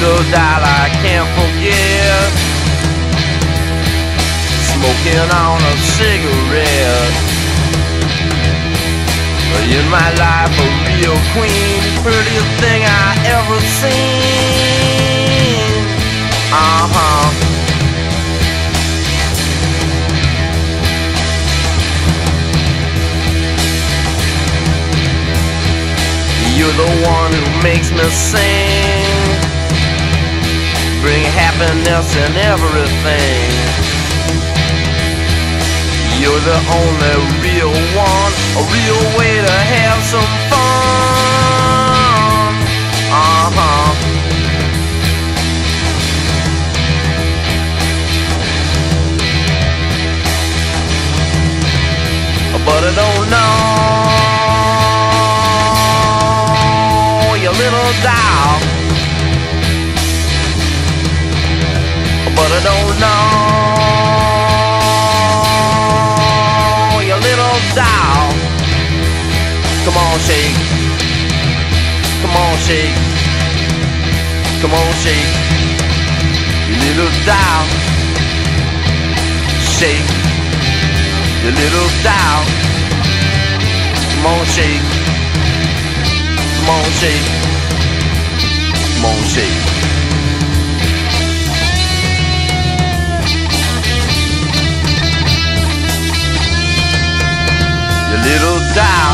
dial I can't forget. Smoking on a cigarette. In my life, a real queen, prettiest thing I ever seen. Uh huh. You're the one who makes me sing. Bring happiness in everything. You're the only real one, a real way to have some fun. Uh huh. But I don't know your little doll. shake. Come on, shake. Your little down. Shake. Your little down. Come on, shake. Come on, shake. Come on, shake. Your little down.